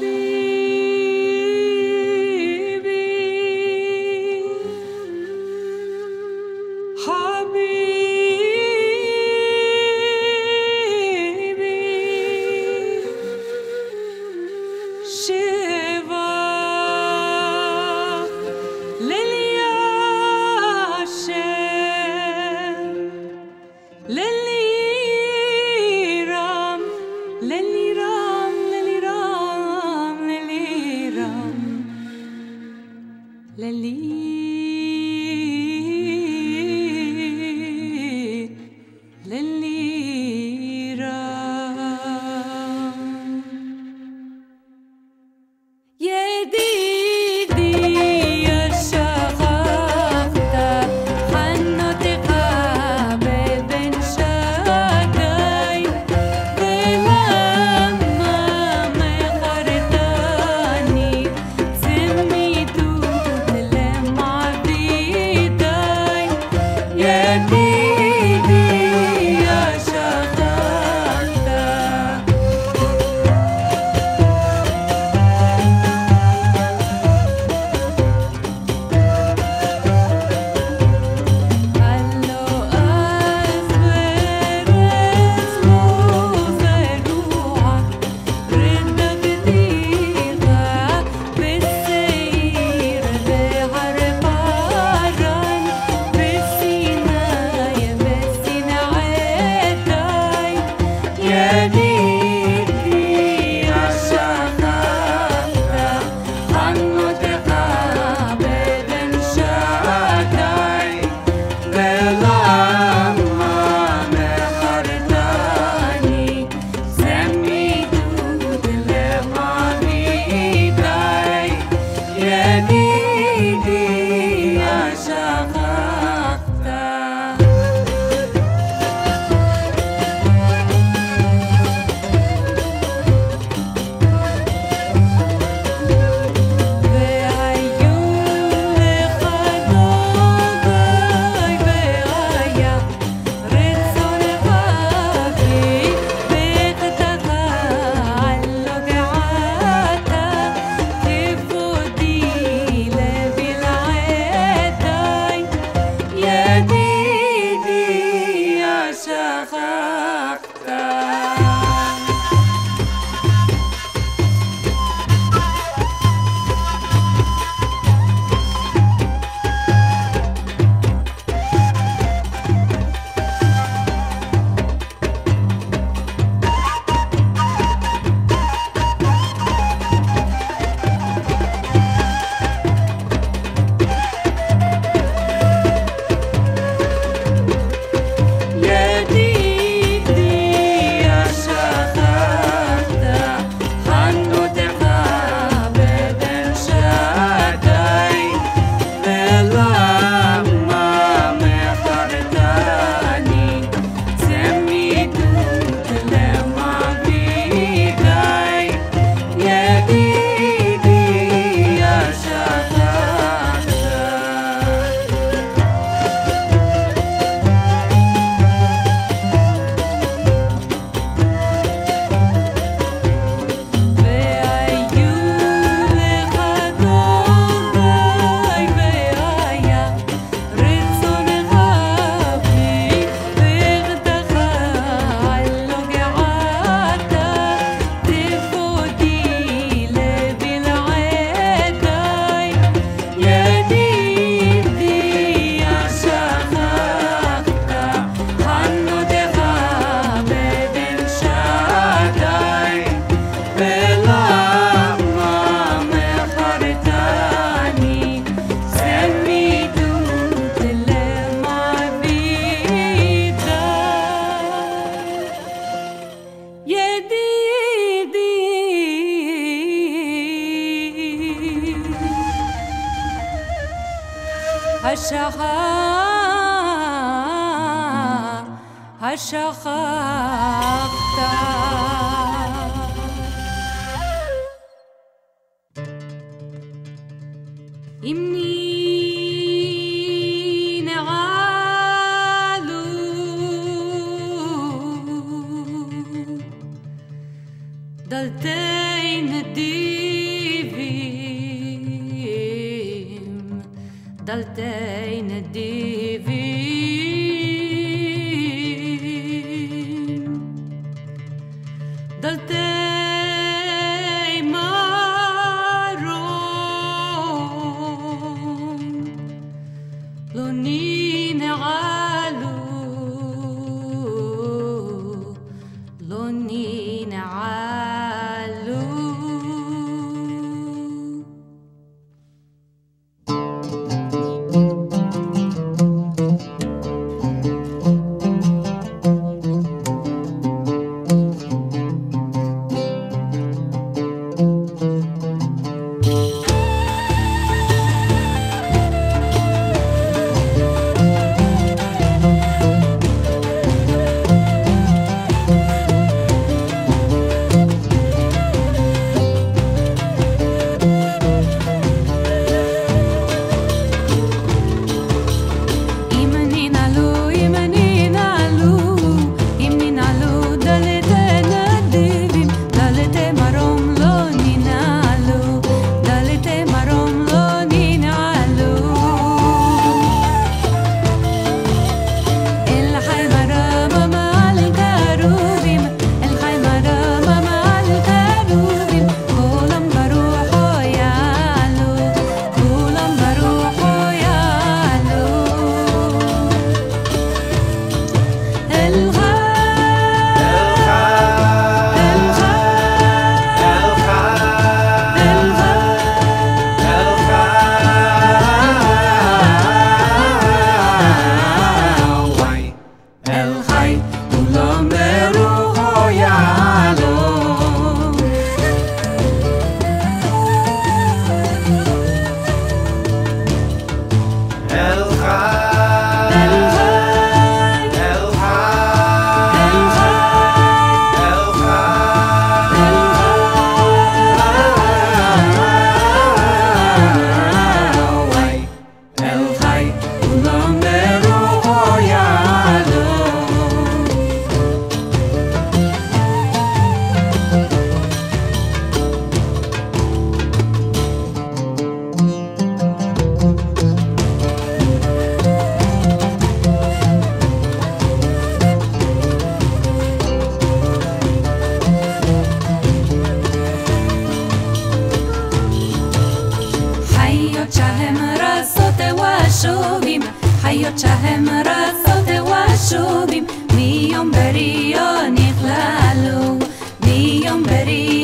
be. Israel. the need somebody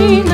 Imagine